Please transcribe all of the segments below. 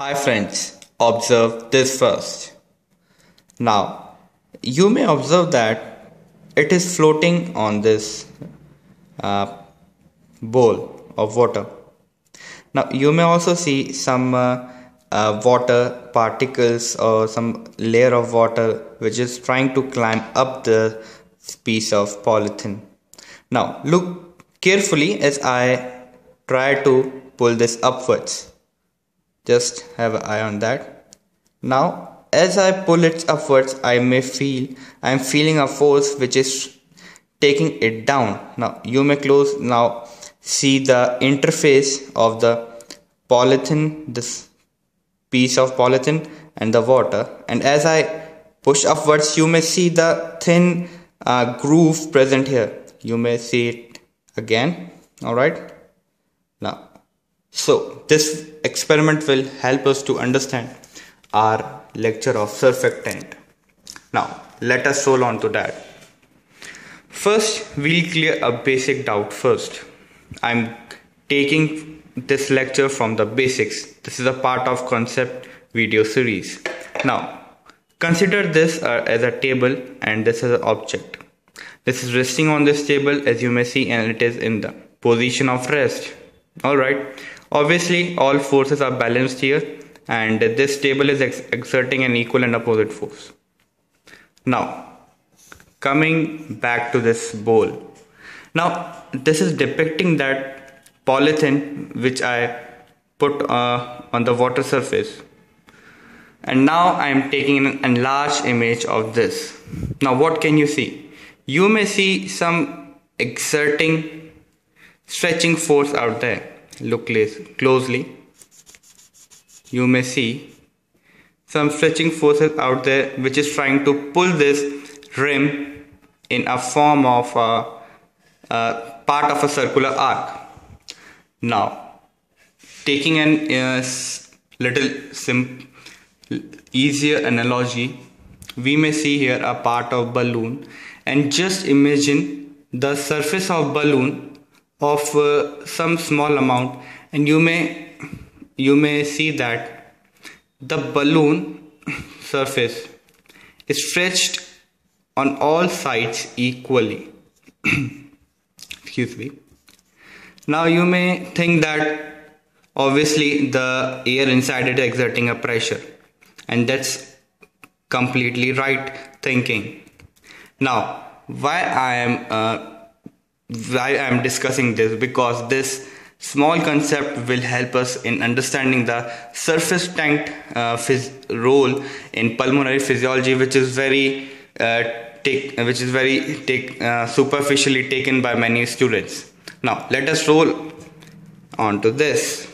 Hi friends, observe this first. Now, you may observe that it is floating on this uh, bowl of water. Now, you may also see some uh, uh, water particles or some layer of water which is trying to climb up the piece of polythene. Now, look carefully as I try to pull this upwards just have an eye on that. Now as I pull it upwards I may feel I am feeling a force which is taking it down. Now you may close now see the interface of the polythene this piece of polythene and the water. And as I push upwards you may see the thin uh, groove present here. You may see it again. All right so this experiment will help us to understand our lecture of surfactant. Now let us roll on to that. First we'll clear a basic doubt first. I'm taking this lecture from the basics. This is a part of concept video series. Now consider this uh, as a table and this is an object. This is resting on this table as you may see and it is in the position of rest. Alright Obviously, all forces are balanced here and this table is ex exerting an equal and opposite force. Now, coming back to this bowl. Now, this is depicting that polythene which I put uh, on the water surface. And now I am taking an enlarged image of this. Now, what can you see? You may see some exerting, stretching force out there look closely. You may see some stretching forces out there which is trying to pull this rim in a form of a, a part of a circular arc. Now taking an uh, little sim easier analogy we may see here a part of balloon and just imagine the surface of balloon of uh, some small amount. And you may you may see that the balloon surface is stretched on all sides equally. Excuse me. Now you may think that obviously the air inside it exerting a pressure. And that's completely right thinking. Now why i am uh, why I am discussing this because this small concept will help us in understanding the surface tank uh, role in pulmonary physiology which is very uh, take which is very take uh, superficially taken by many students. Now let us roll on to this.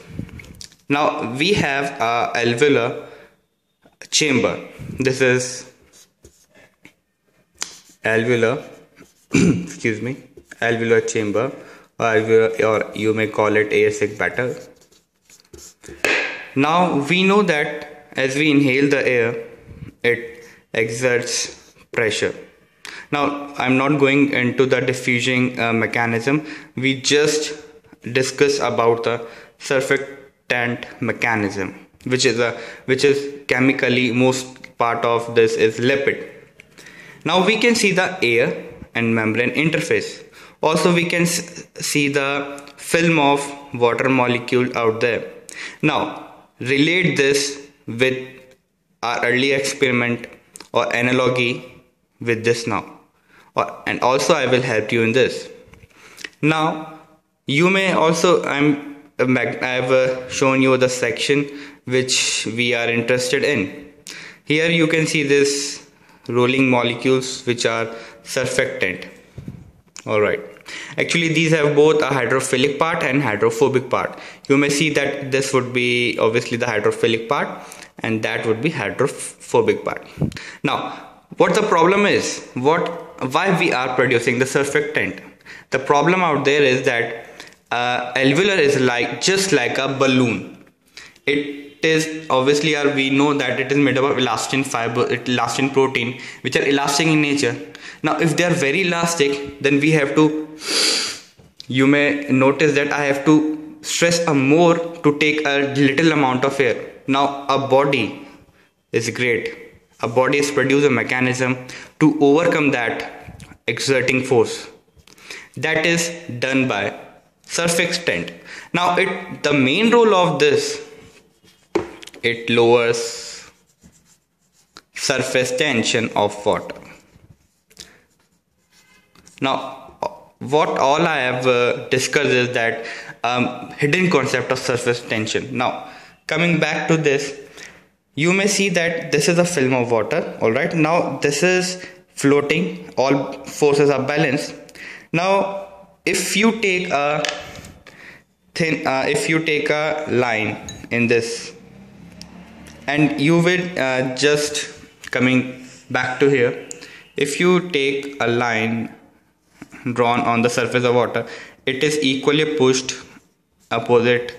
Now we have a alveolar chamber. This is alveolar excuse me alveolar chamber or, you may call it air sac. Now we know that as we inhale the air, it exerts pressure. Now I'm not going into the diffusing uh, mechanism. We just discuss about the surfactant mechanism, which is a which is chemically most part of this is lipid. Now we can see the air and membrane interface also we can see the film of water molecule out there. Now relate this with our early experiment or analogy with this now. Or, and also I will help you in this. Now you may also I'm I have uh, shown you the section which we are interested in. Here you can see this rolling molecules which are surfactant all right. Actually these have both a hydrophilic part and hydrophobic part. You may see that this would be obviously the hydrophilic part and that would be hydrophobic part. Now what the problem is what why we are producing the surfactant? The problem out there is that uh, alveolar is like just like a balloon. It is obviously uh, we know that it is made up of elastin fiber it elastin protein which are elastic in nature. Now if they are very elastic then we have to you may notice that I have to stress a more to take a little amount of air. Now a body is great. A body is produce a mechanism to overcome that exerting force. That is done by surfactant now it the main role of this it lowers surface tension of water. Now what all i have uh, discussed is that um, hidden concept of surface tension. Now coming back to this you may see that this is a film of water all right? Now this is floating all forces are balanced. Now if you take a thin uh, if you take a line in this and you will uh, just coming back to here if you take a line drawn on the surface of water it is equally pushed opposite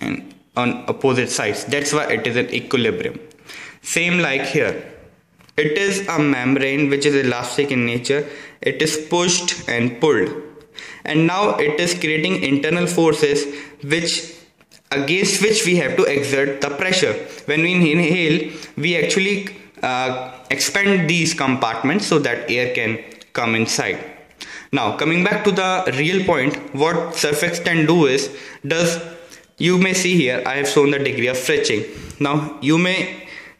and on opposite sides. That's why it is an equilibrium. Same like here. It is a membrane which is elastic in nature. It is pushed and pulled. And now it is creating internal forces which against which we have to exert the pressure. When we inhale we actually uh, expand these compartments so that air can come inside. Now coming back to the real point what surfactant do is does you may see here I have shown the degree of stretching. Now you may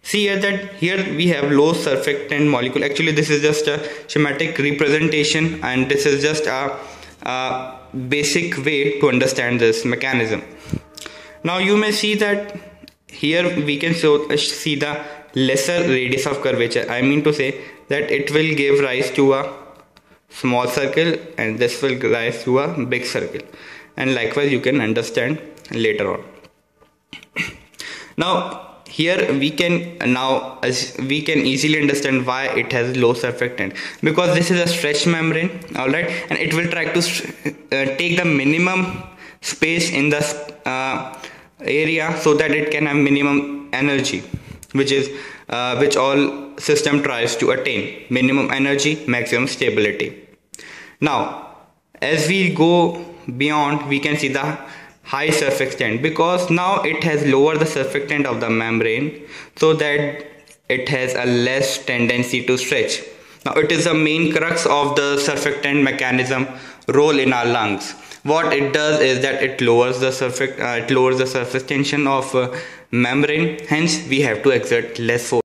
see here that here we have low surfactant molecule. Actually this is just a schematic representation and this is just a, a basic way to understand this mechanism now you may see that here we can show, uh, see the lesser radius of curvature. I mean to say that it will give rise to a small circle and this will rise to a big circle. And likewise you can understand later on. Now here we can now we can easily understand why it has low surfactant. Because this is a stretch membrane all right and it will try to uh, take the minimum space in the uh, area so that it can have minimum energy which is uh, which all system tries to attain. Minimum energy maximum stability. Now as we go beyond we can see the high surfactant because now it has lowered the surfactant of the membrane so that it has a less tendency to stretch. Now it is the main crux of the surfactant mechanism role in our lungs what it does is that it lowers the surface uh, it lowers the surface tension of uh, membrane. Hence we have to exert less force